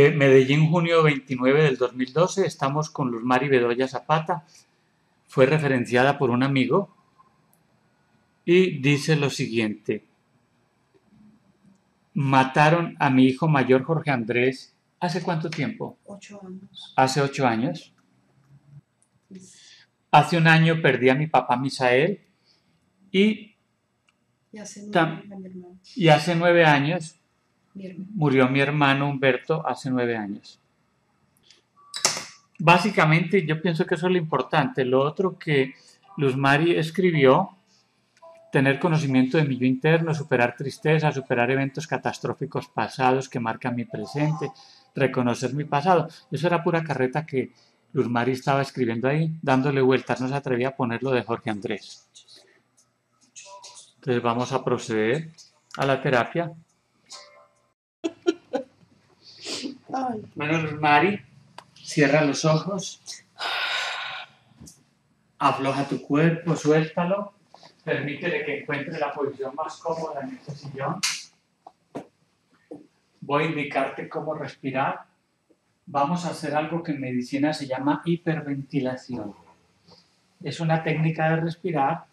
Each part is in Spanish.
Eh, Medellín, junio 29 del 2012. Estamos con Luz Mari Bedoya Zapata. Fue referenciada por un amigo y dice lo siguiente. Mataron a mi hijo mayor Jorge Andrés. ¿Hace cuánto tiempo? Ocho años. Hace ocho años. Hace un año perdí a mi papá Misael y, Y hace nueve años, y hace nueve. Murió mi hermano Humberto hace nueve años. Básicamente yo pienso que eso es lo importante. Lo otro que Luz Mari escribió, tener conocimiento de mi yo interno, superar tristeza, superar eventos catastróficos pasados que marcan mi presente, reconocer mi pasado. Eso era pura carreta que Luz Mari estaba escribiendo ahí, dándole vueltas. No se atrevía a ponerlo de Jorge Andrés. Entonces vamos a proceder a la terapia. Luz Mari, cierra los ojos. Afloja tu cuerpo, suéltalo. Permítele que encuentre la posición más cómoda en este sillón. Voy a indicarte cómo respirar. Vamos a hacer algo que en medicina se llama hiperventilación. Es una técnica de respirar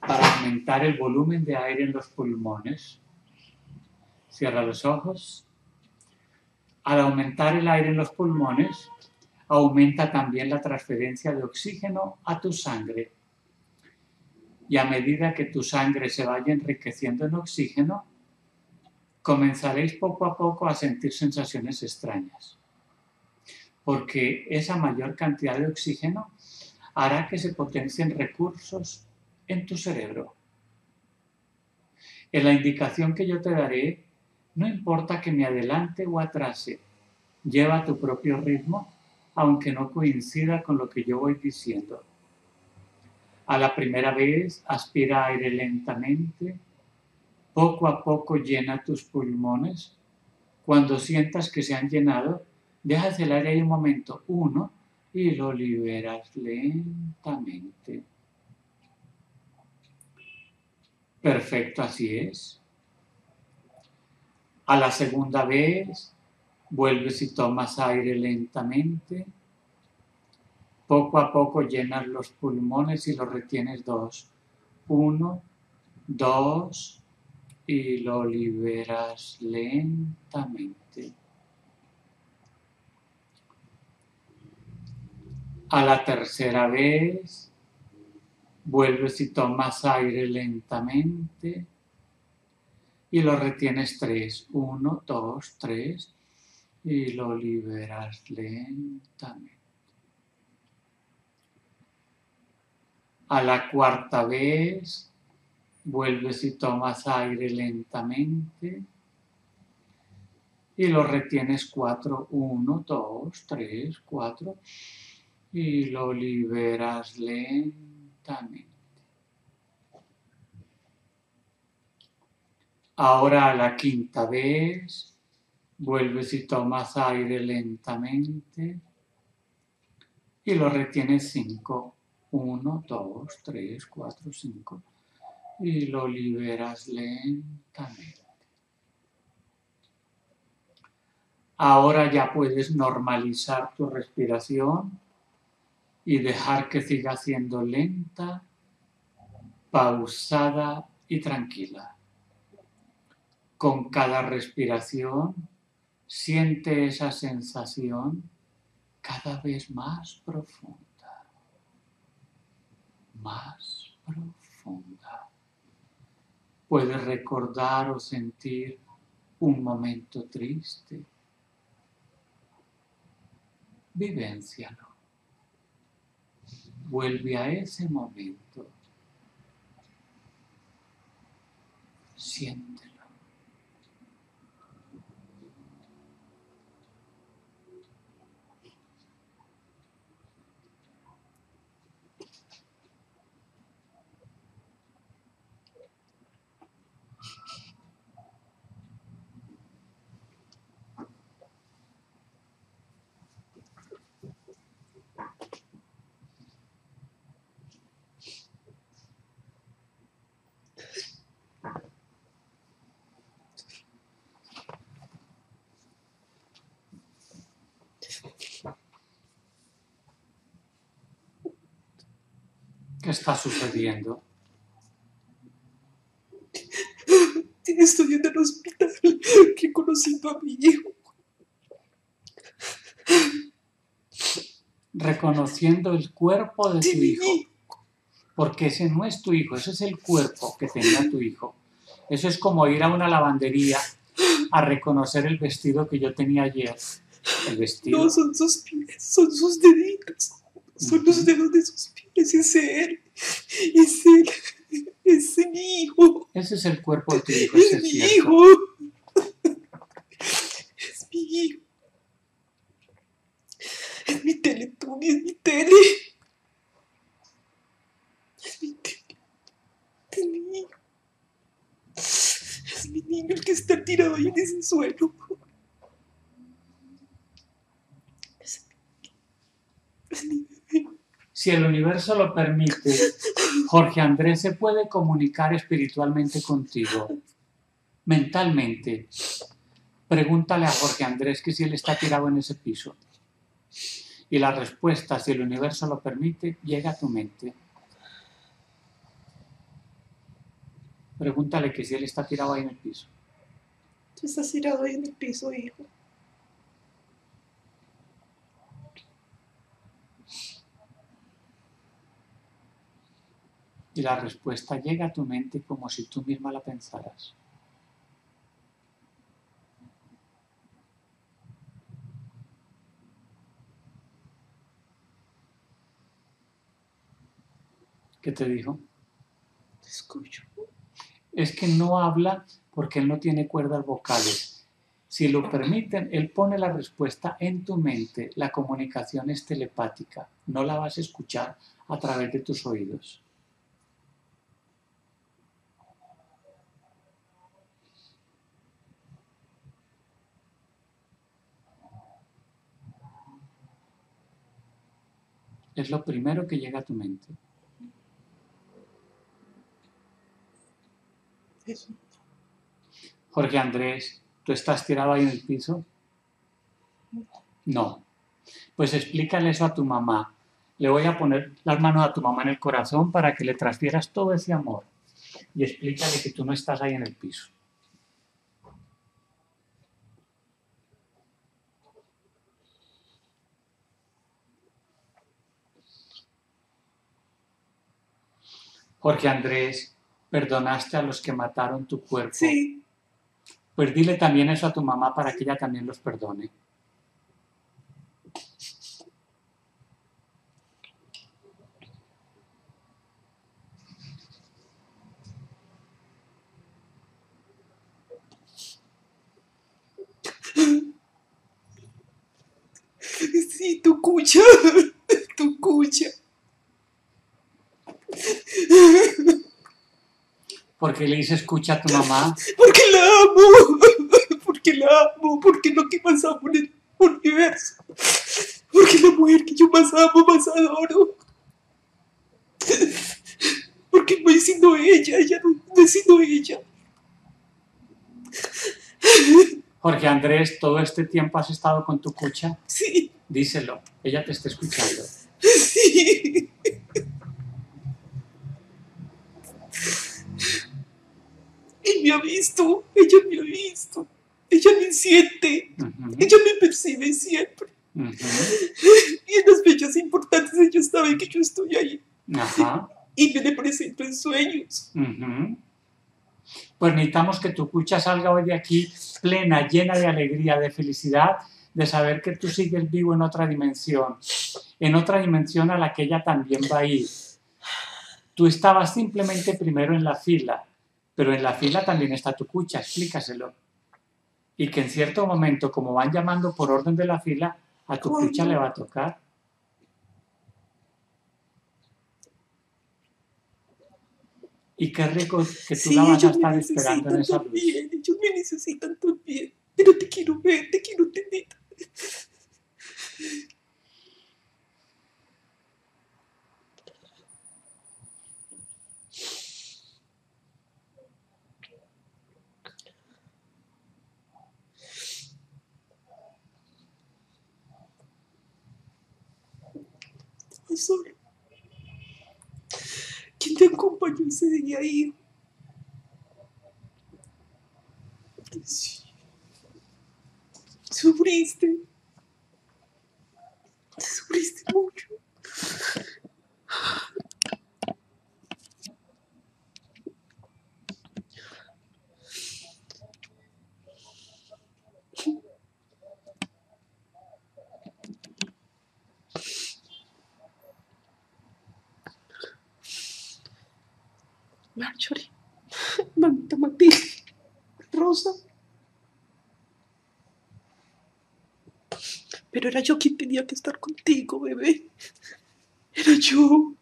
para aumentar el volumen de aire en los pulmones. Cierra los ojos al aumentar el aire en los pulmones, aumenta también la transferencia de oxígeno a tu sangre. Y a medida que tu sangre se vaya enriqueciendo en oxígeno, comenzaréis poco a poco a sentir sensaciones extrañas. Porque esa mayor cantidad de oxígeno hará que se potencien recursos en tu cerebro. En la indicación que yo te daré, no importa que me adelante o atrase, lleva tu propio ritmo, aunque no coincida con lo que yo voy diciendo. A la primera vez, aspira aire lentamente, poco a poco llena tus pulmones. Cuando sientas que se han llenado, dejas el aire ahí un momento, uno, y lo liberas lentamente. Perfecto, así es. A la segunda vez, vuelves y tomas aire lentamente. Poco a poco llenas los pulmones y los retienes dos. Uno, dos, y lo liberas lentamente. A la tercera vez, vuelves y tomas aire lentamente y lo retienes tres. Uno, dos, tres. Y lo liberas lentamente. A la cuarta vez, vuelves y tomas aire lentamente. Y lo retienes cuatro. Uno, dos, tres, cuatro. Y lo liberas lentamente. Ahora a la quinta vez, vuelves y tomas aire lentamente y lo retienes cinco. Uno, dos, tres, cuatro, cinco. Y lo liberas lentamente. Ahora ya puedes normalizar tu respiración y dejar que siga siendo lenta, pausada y tranquila. Con cada respiración, siente esa sensación cada vez más profunda, más profunda. Puedes recordar o sentir un momento triste. Vivencialo. Vuelve a ese momento. Siéntelo. ¿Qué está sucediendo? Estoy en el hospital reconociendo a mi hijo. Reconociendo el cuerpo de De tu hijo. hijo. Porque ese no es tu hijo, ese es el cuerpo que tenía tu hijo. Eso es como ir a una lavandería a reconocer el vestido que yo tenía ayer. El vestido. No son sus pies, son sus deditos. Son los dedos de sus pies. Es él. Es él. Es mi hijo. Ese es el cuerpo de tu hijo, ese Es es mi cierto. hijo. Es mi hijo. Es mi teletubby, es mi tele. Es mi tele. Es mi hijo. Es mi niño el que está tirado ahí en ese suelo. Es mi, es mi bebé. Si el universo lo permite, Jorge Andrés se puede comunicar espiritualmente contigo, mentalmente. Pregúntale a Jorge Andrés que si él está tirado en ese piso. Y la respuesta, si el universo lo permite, llega a tu mente. Pregúntale que si él está tirado ahí en el piso. Tú estás tirado ahí en el piso, hijo. Y la respuesta llega a tu mente como si tú misma la pensaras. ¿Qué te dijo? Te escucho. Es que no habla porque él no tiene cuerdas vocales. Si lo permiten, él pone la respuesta en tu mente. La comunicación es telepática. No la vas a escuchar a través de tus oídos. Es lo primero que llega a tu mente. Jorge Andrés, ¿tú estás tirado ahí en el piso? No. Pues explícale eso a tu mamá. Le voy a poner las manos a tu mamá en el corazón para que le transfieras todo ese amor. Y explícale que tú no estás ahí en el piso. Jorge Andrés, perdonaste a los que mataron tu cuerpo. Sí, Pues dile también eso a tu mamá para que ella también los perdone. sí, tu cucha. Tu cucha. Porque le dice escucha a tu mamá. Porque la amo. Porque la amo. Porque lo que más amo en el universo. Porque la mujer que yo más amo, más adoro. Porque no he sido ella. Ella no, no he sido ella. Jorge Andrés, todo este tiempo has estado con tu cucha. Sí, Díselo. Ella te está escuchando. sí. Él me ha visto. Ella me ha visto. Ella me siente. Ujú, Ella me percibe siempre. ujú. Y en las fechas importantes ella sabe que yo estoy ahí. Ajá. Y me le presento en sueños. Pues necesitamos que tu cucha salga hoy de aquí plena, llena de alegría, de felicidad, de saber que tú sigues vivo en otra dimensión, en otra dimensión a la que ella también va a ir. Tú estabas simplemente primero en la fila, pero en la fila también está tu cucha, explícaselo. Y que en cierto momento, como van llamando por orden de la fila, a tu cucha le va a tocar. Y qué rico que tú Sí, la vas a estar esperando en esa luz. también. Ellos me necesitan también. Pero te quiero ver, te quiero tener. sola. Quien te acompañó ese día ahí? Pero era yo quien tenía que estar contigo, bebé. Era yo.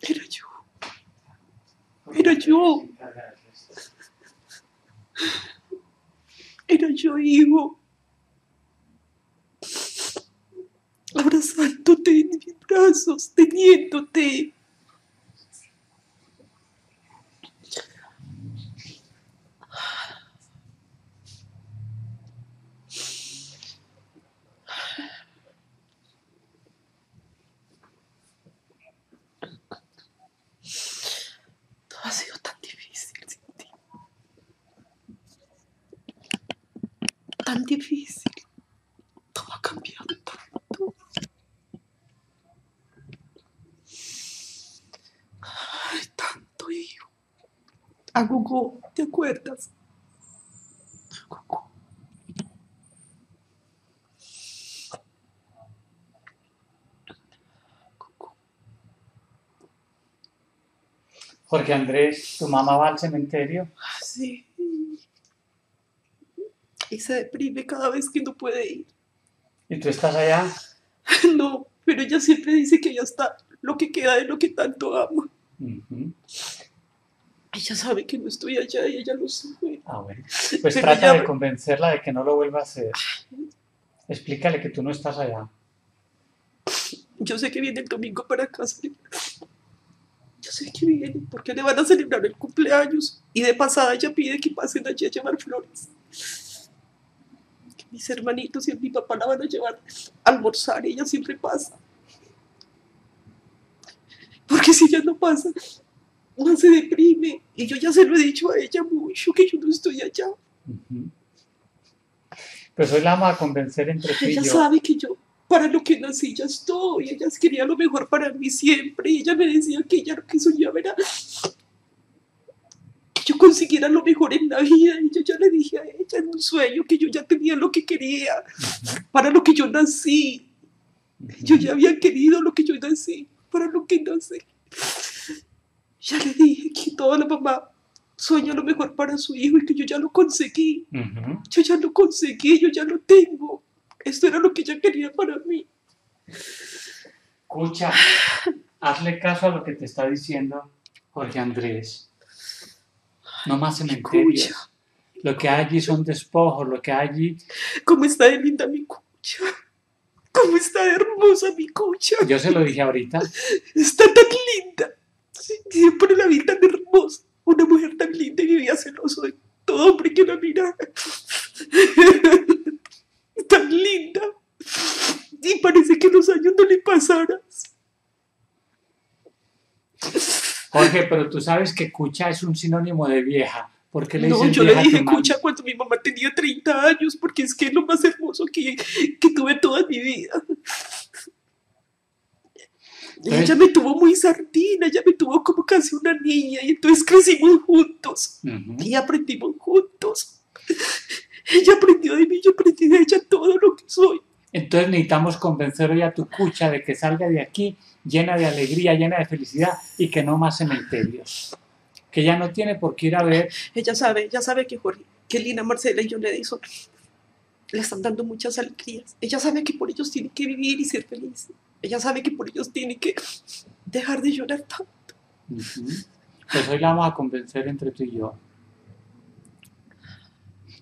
Era yo. Era yo. Era yo, hijo. Abrazándote en mis brazos, teniéndote. Todo ha sido tan difícil sin ti. Tan difícil. Todo ha cambiado tanto. Ay, tanto, hijo. A ¿te acuerdas? A. Gugu. Jorge Andrés, tu mamá va al cementerio. Sí. Se deprime cada vez que no puede ir. ¿Y tú estás allá? No, pero ella siempre dice que ya está lo que queda de lo que tanto ama. Ella sabe que no estoy allá y ella lo sabe. Ah, bueno. Pues Pero trata de convencerla de que no lo vuelva a hacer. Explícale que tú no estás allá. Yo sé que viene el domingo para casa. Yo sé que viene porque le van a celebrar el cumpleaños. Y de pasada ella pide que pasen allí a llevar flores. Mis hermanitos y mi papá la van a llevar a almorzar y ella siempre pasa. Porque si ella no pasa, no se deprime. Y yo ya se lo he dicho a ella mucho, que yo no estoy allá. Ujú. Pues hoy la vamos a convencer entre tú Ella sabe que yo, para lo que nací, ya estoy. Ella quería lo mejor para mí siempre. Y ella me decía que ella lo que soñaba era que yo consiguiera lo mejor en la vida. Y yo ya le dije a ella en un sueño que yo ya tenía lo que quería, para lo que yo nací. Yo ya había querido lo que yo nací, para lo que nací. Ya le dije que toda la mamá sueña lo mejor para su hijo y que yo ya lo conseguí. Ujú. Yo ya lo conseguí, yo ya lo tengo. Esto era lo que ella quería para mí. Escucha, hazle caso a lo que te está diciendo Jorge Andrés. No más cementerios. Escucha. Lo que hay allí son despojos, lo que hay allí... ¿Cómo está de linda mi cucha? ¿Cómo está de hermosa mi cucha? Yo se lo dije ahorita. Está tan linda. Siempre la vi tan hermosa. Una mujer tan linda y vivía celoso de todo hombre que la mirara. tan linda. Y parece que los años no le pasaran. Jorge, pero tú sabes que cucha es un sinónimo de vieja. ¿Por qué le No, yo le dije cucha cuando mi mamá tenía 30 años, porque es que es lo más hermoso que, que tuve toda mi vida. Entonces- Ella me tuvo muy sardina, ella me tuvo como casi una niña, y entonces crecimos juntos y aprendimos juntos. Ella aprendió de mí, yo aprendí de ella todo lo que soy. Entonces necesitamos convencer hoy a tu cucha de que salga de aquí llena de alegría, llena de felicidad y que no más cementerios. Que ya no tiene por qué ir a ver. Ella sabe, ella sabe que Jorge, que Lina, Marcela y yo le son, le están dando muchas alegrías. Ella sabe que por ellos tiene que vivir y ser feliz. Ella sabe que por ellos tiene que dejar de llorar tanto. Ujú. Pues hoy la vamos a convencer entre tú y yo.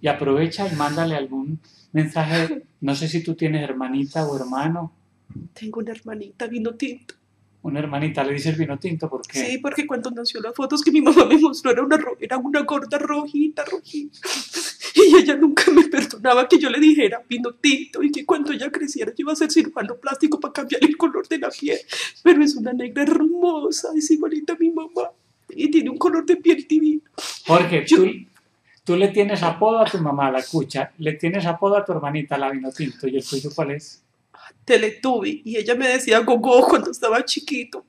Y aprovecha y mándale algún mensaje. No sé si tú tienes hermanita o hermano. Tengo una hermanita vino tinto. Una hermanita, le dices vino tinto porque Sí, porque cuando nació las fotos que mi mamá me mostró era una, era una gorda rojita, rojita. Y ella nunca me perdonaba que yo le dijera vino tinto y que cuando ella creciera yo iba a ser cirujano plástico para cambiar el color de la piel. Pero es una negra hermosa, es igualita a mi mamá y tiene un color de piel divino. Jorge, Yo- tú, tú le tienes apodo a tu mamá, la cucha, le tienes apodo a tu hermanita, la vino tinto, y el tuyo cuál es? Teletubby y ella me decía gogo cuando estaba chiquito.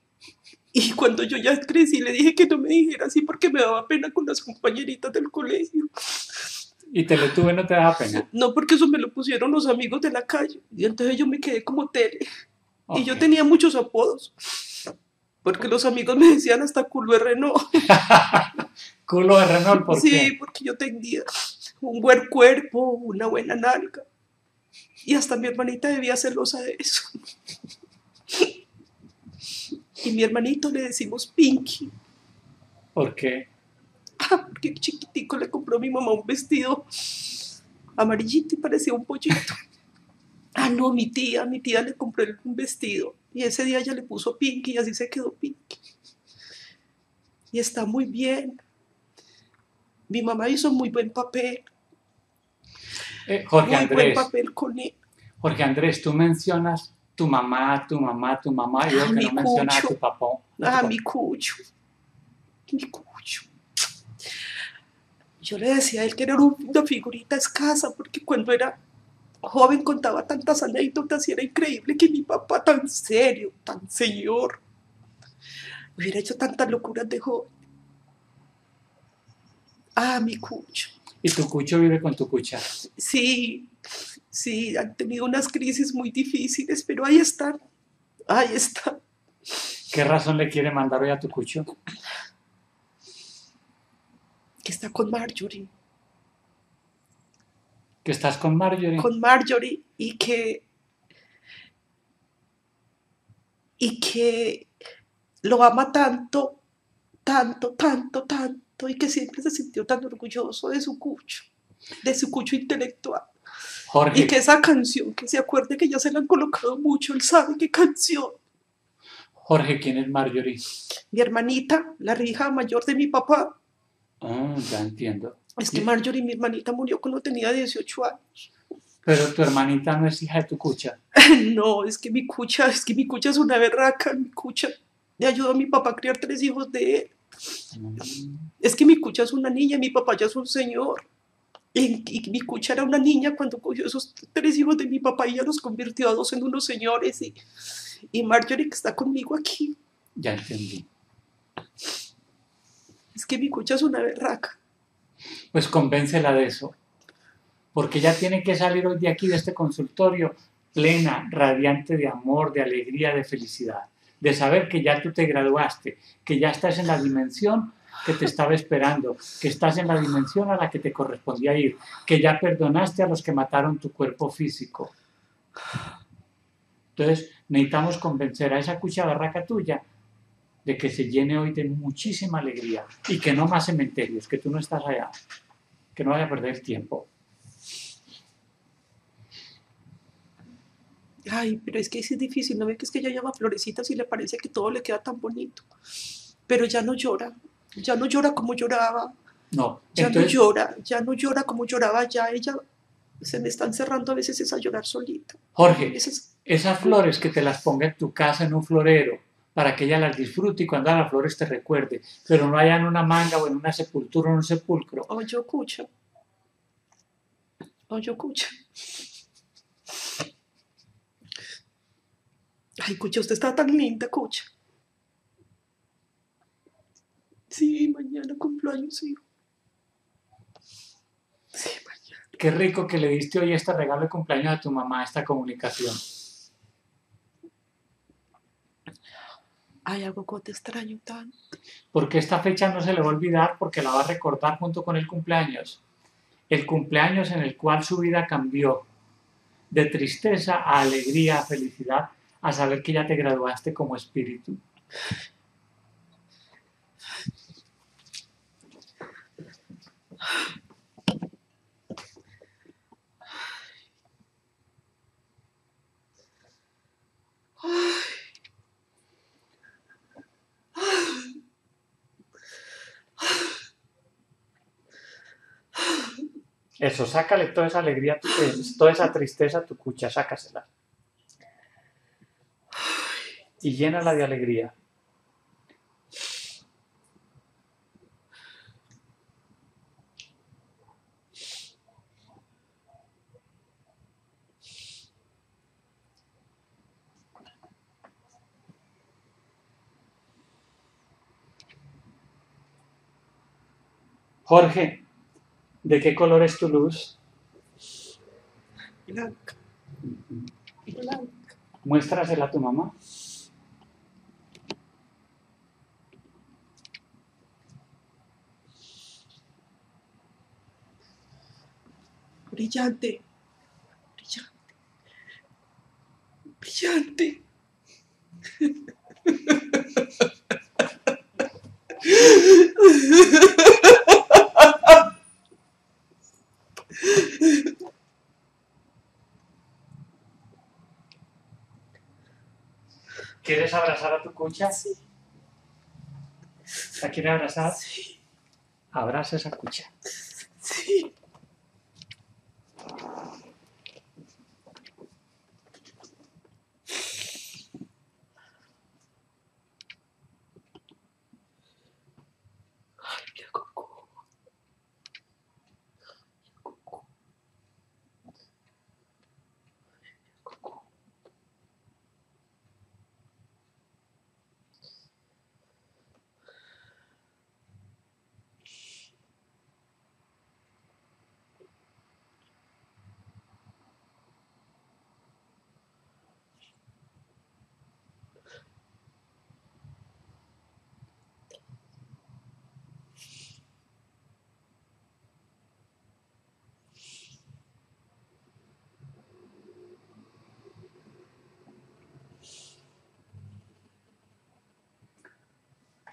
Y cuando yo ya crecí le dije que no me dijera así porque me daba pena con las compañeritas del colegio. Y te lo tuve, no te daba pena. No porque eso me lo pusieron los amigos de la calle. Y entonces yo me quedé como tele. Y yo tenía muchos apodos. Porque los amigos me decían hasta culo de Renault. Culo de Renault, ¿por sí, qué? porque yo tenía un buen cuerpo, una buena nalga. Y hasta mi hermanita debía celosa de eso. Y mi hermanito le decimos Pinky. ¿Por qué? Ah, porque el chiquitico le compró a mi mamá un vestido amarillito y parecía un pollito. Ah, no, mi tía, mi tía le compró un vestido y ese día ella le puso Pinky y así se quedó Pinky. Y está muy bien. Mi mamá hizo muy buen papel, Eh, Jorge muy buen Andrés, papel con él. Jorge Andrés, tú mencionas tu mamá, tu mamá, tu mamá, y veo Ah, que no mencionas a tu papá. tu Ah, papá. mi cucho. Mi cucho. Yo le decía a él que era una figurita escasa porque cuando era joven contaba tantas anécdotas y era increíble que mi papá tan serio, tan señor, hubiera hecho tantas locuras de joven. Ah, mi cucho. Y tu cucho vive con tu cucha. Sí, sí, han tenido unas crisis muy difíciles, pero ahí están. Ahí están. ¿Qué razón le quiere mandar hoy a tu cucho? Que está con Marjorie. Que estás con Marjorie. con Marjorie y que y que lo ama tanto, tanto, tanto, tanto y que siempre se sintió tan orgulloso de su cucho, de su cucho intelectual. Jorge, Y que esa canción, que se acuerde que ya se la han colocado mucho, él sabe qué canción. Jorge, ¿quién es Marjorie? Mi hermanita, la hija mayor de mi papá, Ah, ya entiendo. es que Marjorie, mi hermanita, murió cuando tenía 18 años. Pero tu hermanita no es hija de tu cucha. No, es que mi cucha, es que mi cucha es una berraca, mi cucha le ayudó a mi papá a criar tres hijos de él. Es que mi cucha es una niña, mi papá ya es un señor. Y, y mi cucha era una niña cuando cogió esos tres hijos de mi papá y ya los convirtió a dos en unos señores. Y, y Marjorie que está conmigo aquí, Ya entendí. es que mi cucha es una berraca. Pues convéncela de eso. Porque ella tiene que salir hoy de aquí, de este consultorio, plena, radiante de amor, de alegría, de felicidad. De saber que ya tú te graduaste, que ya estás en la dimensión que te estaba esperando, que estás en la dimensión a la que te correspondía ir, que ya perdonaste a los que mataron tu cuerpo físico. Entonces, necesitamos convencer a esa cucha barraca tuya de que se llene hoy de muchísima alegría y que no más cementerios, que tú no estás allá, que no vaya a perder tiempo. Ay, pero es que sí es difícil, ¿no ve que es que ella llama florecitas y le parece que todo le queda tan bonito? Pero ya no llora, ya no llora como lloraba, No, ya entonces, no llora, ya no llora como lloraba ya ella. Se me está encerrando a veces es a llorar solita. Jorge, esas flores que te las ponga en tu casa en un florero para que ella las disfrute y cuando a las flores te recuerde, pero no haya en una manga o en una sepultura o en un sepulcro. o yo cucha, o yo cucha. Ay, Cucha, usted está tan linda, Cucha. Sí, mañana cumpleaños, hijo. Sí, mañana. Qué rico que le diste hoy este regalo de cumpleaños a tu mamá, esta comunicación. Ay, algo que te extraño tanto. Porque esta fecha no se le va a olvidar porque la va a recordar junto con el cumpleaños. El cumpleaños en el cual su vida cambió de tristeza a alegría, a felicidad, a saber que ya te graduaste como espíritu. Eso, sácale toda esa alegría, eh, toda esa tristeza a tu cucha, sácasela. Y llénala de alegría. Jorge, ¿de qué color es tu luz? Blanca, blanca. Muéstrasela a tu mamá. Brillante, brillante, brillante. ¿Quieres abrazar a tu cucha? Sí, ¿La quieres abrazar? sí, Abraza esa cucha.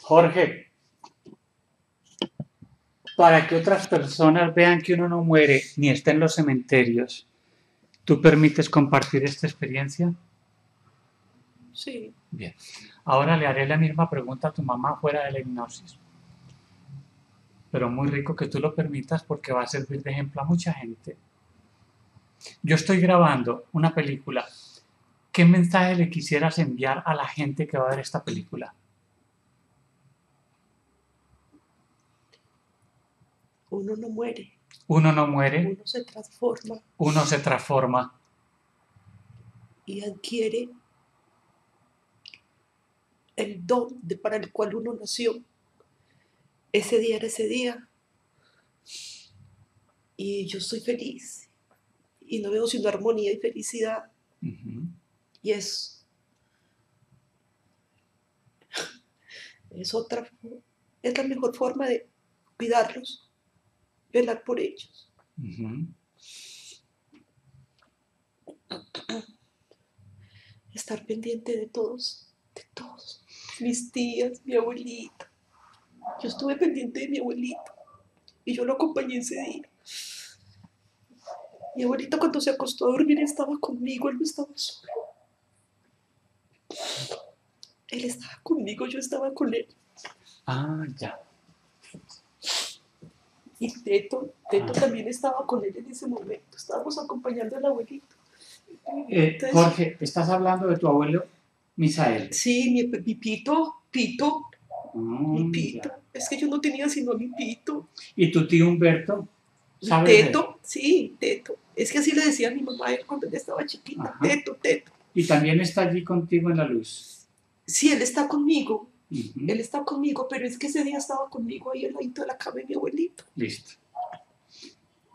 Jorge, para que otras personas vean que uno no muere ni está en los cementerios, ¿tú permites compartir esta experiencia? Sí, Bien. Ahora le haré la misma pregunta a tu mamá fuera de la hipnosis. Pero muy rico que tú lo permitas porque va a servir de ejemplo a mucha gente. Yo estoy grabando una película. ¿Qué mensaje le quisieras enviar a la gente que va a ver esta película? Uno no muere, Uno no muere, uno se transforma uno se transforma y adquiere el don de para el cual uno nació. Ese día era ese día. Y yo estoy feliz. Y no veo sino armonía y felicidad. Y es, es otra, es la mejor forma de cuidarlos, velar por ellos. Estar pendiente de todos, de todos. Mis tías, mi abuelita. Yo estuve pendiente de mi abuelito y yo lo acompañé ese día. Mi abuelito cuando se acostó a dormir estaba conmigo, él no estaba solo. Él estaba conmigo, yo estaba con él. Ah, ya. Y Teto, Teto Ah. también estaba con él en ese momento. Estábamos acompañando al abuelito. Eh, Jorge, estás hablando de tu abuelo Misael. Sí, mi, mi pito, pito, mi Mm, pito. ya. Es que yo no tenía sino mi pito. ¿Y tu tío Humberto? Teto, sí, Teto. Es que así le decía a mi mamá él cuando él estaba chiquita. Ajá. Teto, Teto. Y también está allí contigo en la luz. Sí, él está conmigo. Él está conmigo, pero es que ese día estaba conmigo ahí al ladito de la cama de mi abuelito. Listo.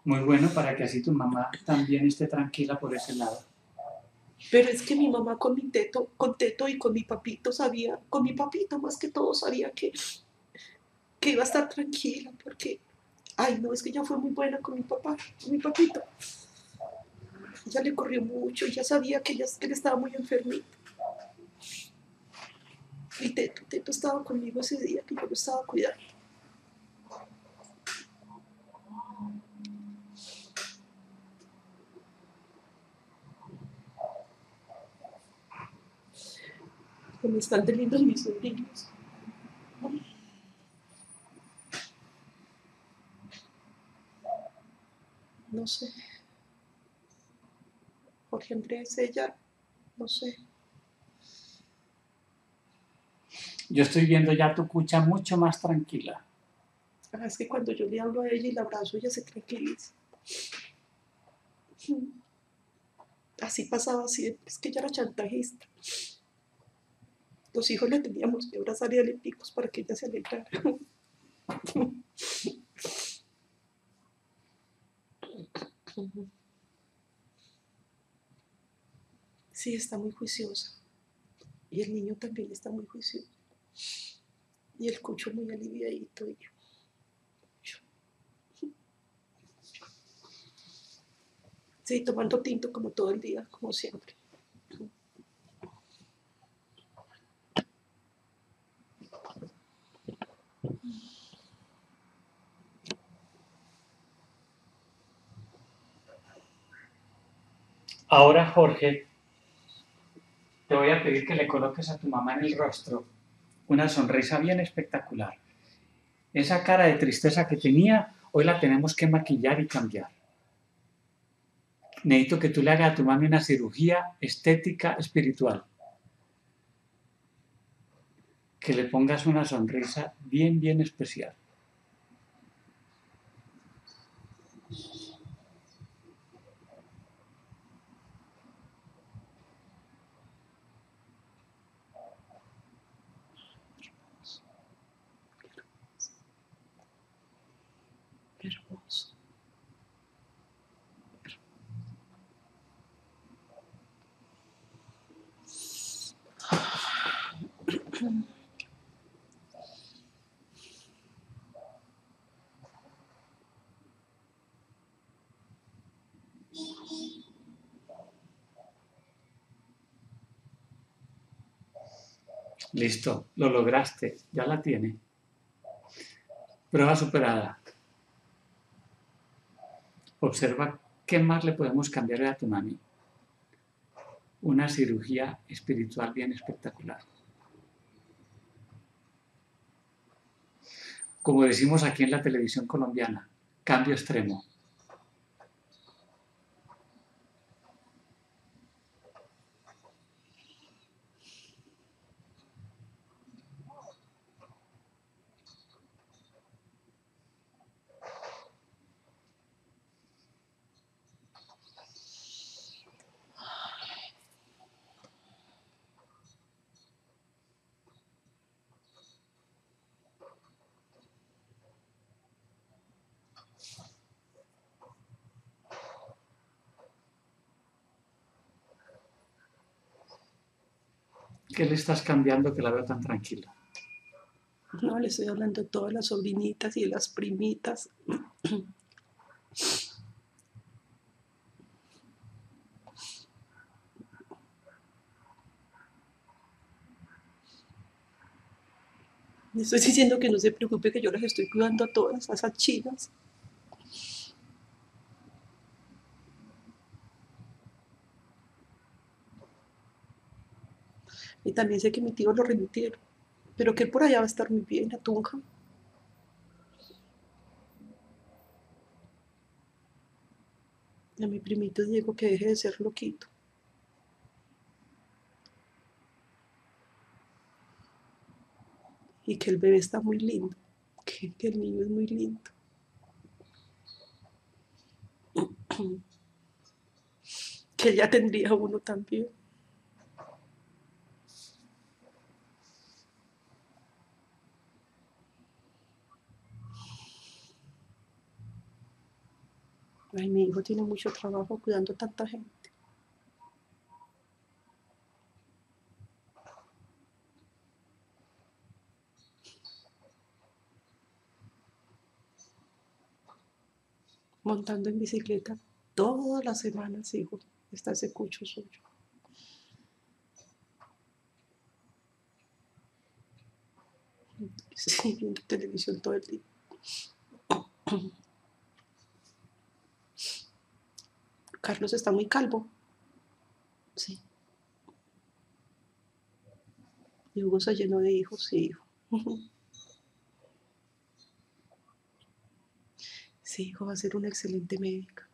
Muy bueno para que así tu mamá también esté tranquila por ese lado. Pero es que mi mamá con mi teto, con teto y con mi papito sabía, con mi papito más que todo sabía que, que iba a estar tranquila, porque, ay no, es que ella fue muy buena con mi papá, con mi papito. Ella le corrió mucho, ya sabía que, ella, que él estaba muy enfermito. Y Teto, Teto estaba conmigo ese día que yo lo estaba cuidando. Como están de lindos mis sobrinos. No sé. Jorge Andrés, ella, no sé. Yo estoy viendo ya tu cucha mucho más tranquila. Ah, es que cuando yo le hablo a ella y la abrazo, ella se tranquiliza. Así pasaba siempre, es que ella era chantajista. Los hijos le teníamos que abrazar y darle picos para que ella se alegrara. Sí, está muy juiciosa. Y el niño también está muy juicioso. Y el cucho muy aliviadito. Y yo. Sí, tomando tinto como todo el día, como siempre. Ahora, Jorge, te voy a pedir que le coloques a tu mamá en el rostro una sonrisa bien espectacular. Esa cara de tristeza que tenía, hoy la tenemos que maquillar y cambiar. Necesito que tú le hagas a tu mami una cirugía estética espiritual. Que le pongas una sonrisa bien, bien especial. Hermoso. Listo, lo lograste, ya la tiene. Prueba superada. Observa qué más le podemos cambiar a tu mami. Una cirugía espiritual bien espectacular. Como decimos aquí en la televisión colombiana, cambio extremo. ¿Qué le estás cambiando que la veo tan tranquila? No, le estoy hablando de todas las sobrinitas y de las primitas. Le estoy diciendo que no se preocupe que yo las estoy cuidando a todas, a esas chinas. Y también sé que mi tío lo remitieron, pero que por allá va a estar muy bien, a Tunja. Y a mi primito Diego que deje de ser loquito. Y que el bebé está muy lindo, que, que el niño es muy lindo. Que ya tendría uno también. Ay, mi hijo tiene mucho trabajo cuidando tanta gente. Montando en bicicleta todas las semanas, hijo, está ese cucho suyo. Sí, viendo televisión todo el día. Carlos está muy calvo. Sí. Y Hugo se llenó de hijos y hijo. Sí, hijo va a ser una excelente médica,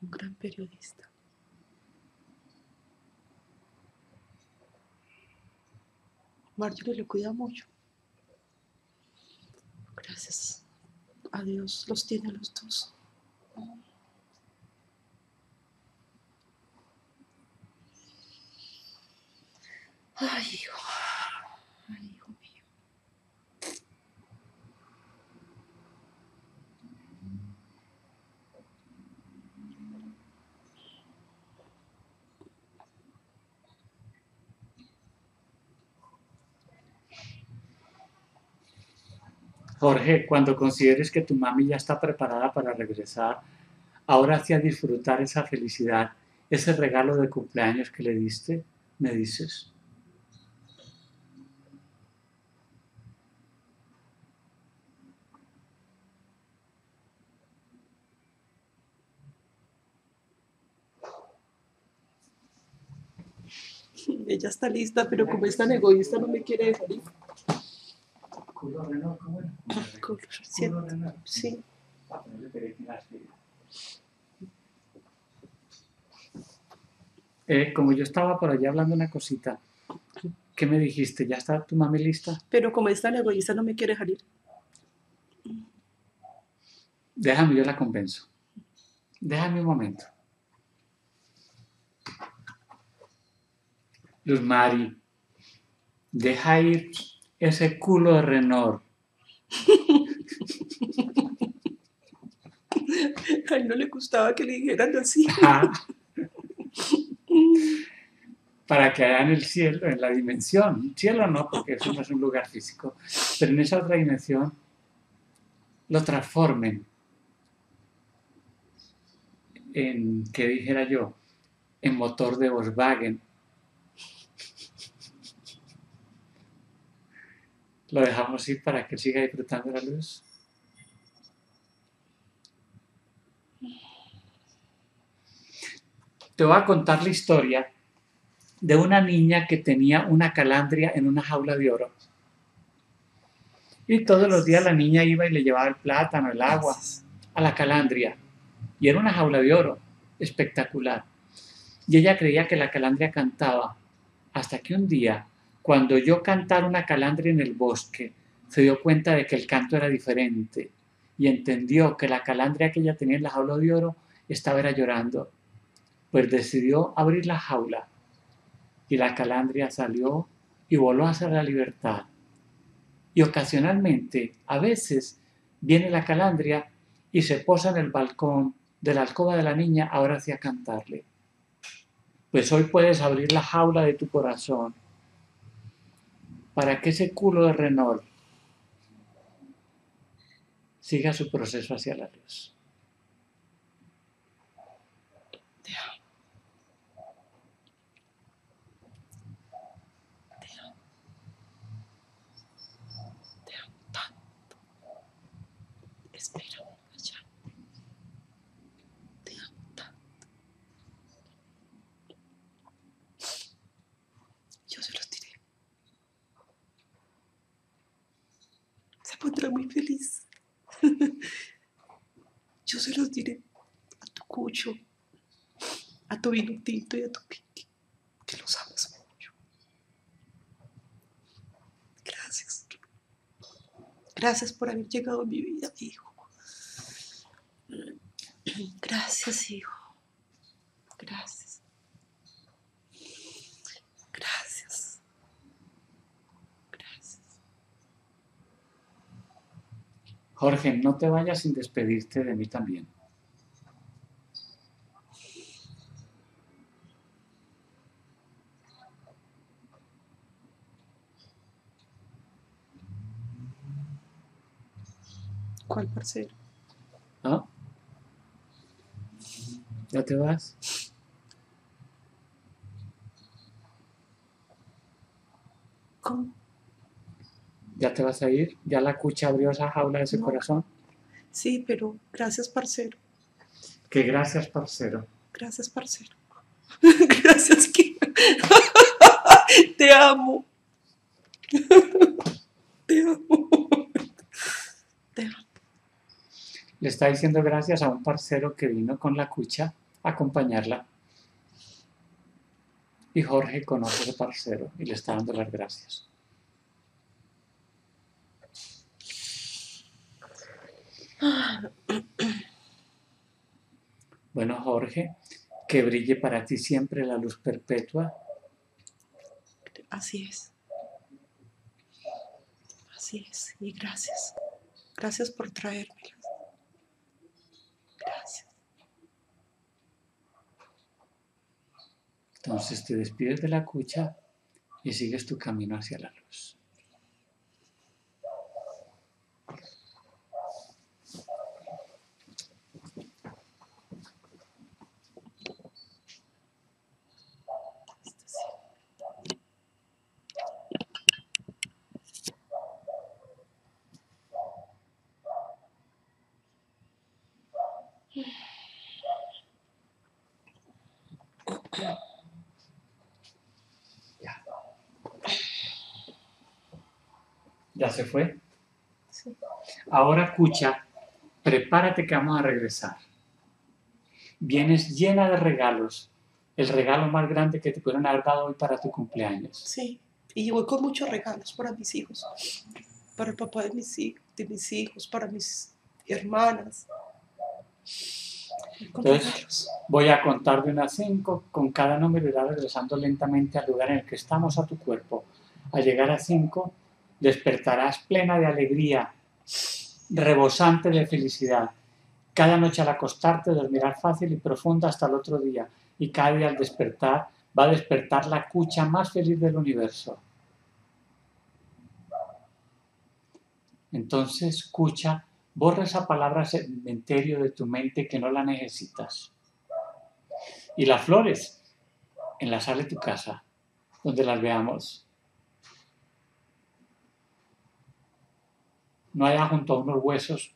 Un gran periodista. Marjorie le cuida mucho. Gracias a Dios los tiene los dos. Ay, hijo. Ay, hijo mío. Jorge, cuando consideres que tu mami ya está preparada para regresar, ahora hacia disfrutar esa felicidad, ese regalo de cumpleaños que le diste, me dices. Ella está lista, pero como es tan egoísta no me quiere dejar ir. Sí. Eh, como yo estaba por allá hablando una cosita, ¿qué me dijiste? ¿Ya está tu mami lista? Pero como es tan egoísta no me quiere dejar ir. Déjame, yo la convenzo. Déjame un momento. Luz Mari, deja ir ese culo de Renault. A él no le gustaba que le dijeran así. Para que allá en el cielo, en la dimensión, cielo no, porque eso no es un lugar físico, pero en esa otra dimensión lo transformen en, ¿qué dijera yo? En motor de Volkswagen. Lo dejamos ir para que siga disfrutando la luz. Te voy a contar la historia de una niña que tenía una calandria en una jaula de oro. Y todos los días la niña iba y le llevaba el plátano, el agua a la calandria. Y era una jaula de oro, espectacular. Y ella creía que la calandria cantaba, hasta que un día, cuando oyó cantar una calandria en el bosque, se dio cuenta de que el canto era diferente y entendió que la calandria que ella tenía en la jaula de oro estaba era llorando. Pues decidió abrir la jaula y la calandria salió y voló hacia la libertad. Y ocasionalmente, a veces, viene la calandria y se posa en el balcón de la alcoba de la niña ahora hacia cantarle. Pues hoy puedes abrir la jaula de tu corazón para que ese culo de Renault siga su proceso hacia la luz. Espera, allá. Te amo tanto. Yo se los diré. Se pondrá muy feliz. Yo se los diré a tu cucho, a tu vino y a tu Kiki, que los amas mucho. Gracias. Gracias por haber llegado a mi vida, hijo. Gracias, hijo. Gracias. Gracias. Jorge, no te vayas sin despedirte de mí también. ¿Cuál parcero? ¿No? ¿Ya te vas? ¿Cómo? ¿Ya te vas a ir? ¿Ya la cucha abrió esa jaula de No. corazón? Sí, pero gracias, parcero. Que gracias, parcero. Gracias, parcero. gracias, que Te amo. Te amo. Te amo. Le está diciendo gracias a un parcero que vino con la cucha acompañarla. Y Jorge conoce a ese parcero y le está dando las gracias. Bueno, Jorge, que brille para ti siempre la luz perpetua. Así es. Así es. Y gracias. Gracias por traérmelas. Gracias. Entonces te despides de la cucha y sigues tu camino hacia la luz. Se fue? Sí. Ahora, Cucha, prepárate que vamos a regresar. Vienes llena de regalos. El regalo más grande que te pudieron haber dado hoy para tu cumpleaños. Sí. Y voy con muchos regalos para mis hijos. Para el papá de mis hijos, de mis hijos, para mis hermanas. Entonces. Voy a contar de una a cinco. Con cada número irá regresando lentamente al lugar en el que estamos a tu cuerpo. Al llegar a cinco, despertarás plena de alegría, rebosante de felicidad. Cada noche al acostarte dormirás fácil y profunda hasta el otro día. Y cada día al despertar va a despertar la cucha más feliz del universo. Entonces, cucha, borra esa palabra cementerio de tu mente que no la necesitas. Y las flores en la sala de tu casa, donde las veamos. No allá junto a unos huesos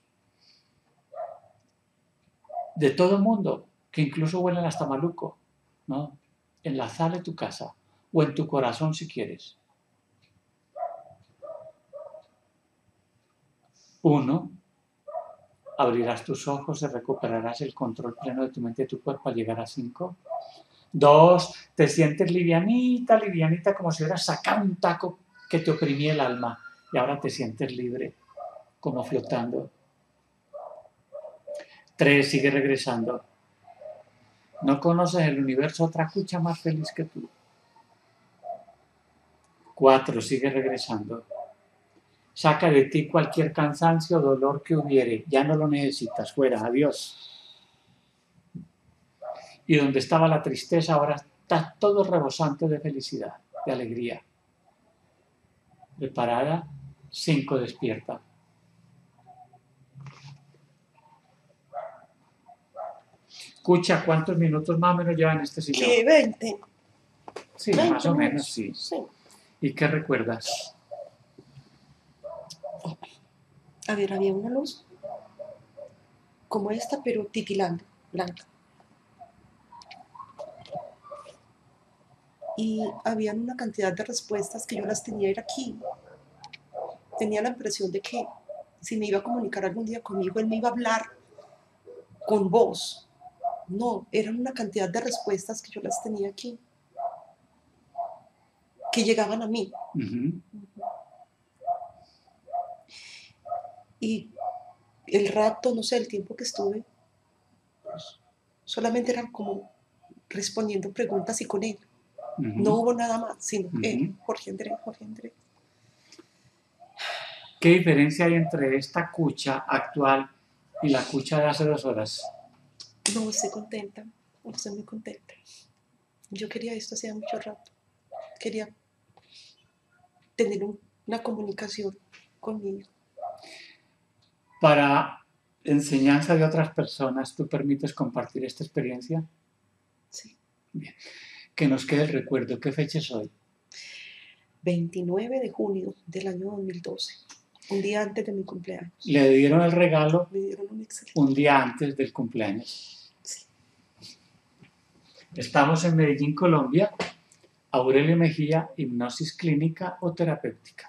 de todo el mundo, que incluso huelen hasta maluco, ¿no? En la sala de tu casa o en tu corazón si quieres. Uno, abrirás tus ojos y recuperarás el control pleno de tu mente y tu cuerpo al llegar a cinco. Dos, te sientes livianita, livianita, como si hubieras sacado un taco que te oprimía el alma y ahora te sientes libre, como flotando. Tres, sigue regresando. No conoces el universo, otra cucha más feliz que tú. Cuatro, sigue regresando. Saca de ti cualquier cansancio o dolor que hubiere. Ya no lo necesitas. Fuera. Adiós. Y donde estaba la tristeza, ahora está todo rebosante de felicidad, de alegría. Preparada. Cinco, despierta. Escucha cuántos minutos más o menos llevan este sillón. ¿Qué? 20. Sí, 20 más o menos, sí. Sí. ¿Y qué recuerdas? A ver, había una luz como esta, pero titilando, blanca. Y había una cantidad de respuestas que yo las tenía era aquí. Tenía la impresión de que si me iba a comunicar algún día conmigo, él me iba a hablar con voz. No, eran una cantidad de respuestas que yo las tenía aquí, que llegaban a mí. Y el rato, no sé, el tiempo que estuve, pues, solamente eran como respondiendo preguntas y con él. No hubo nada más, sino él, Ujú. Jorge André, Jorge André. ¿Qué diferencia hay entre esta cucha actual y la cucha de hace dos horas? No, estoy contenta, estoy muy contenta. Yo quería esto hacía mucho rato. Quería tener un- una comunicación conmigo. Para enseñanza de otras personas, ¿tú permites compartir esta experiencia? Sí. Que nos quede el recuerdo. ¿Qué fecha es hoy? 29 de junio del año 2012, un día antes de mi cumpleaños. Le dieron el regalo Me dieron un un día antes del cumpleaños. Estamos en Medellín, Colombia. Aurelio Mejía, hipnosis clínica o terapéutica.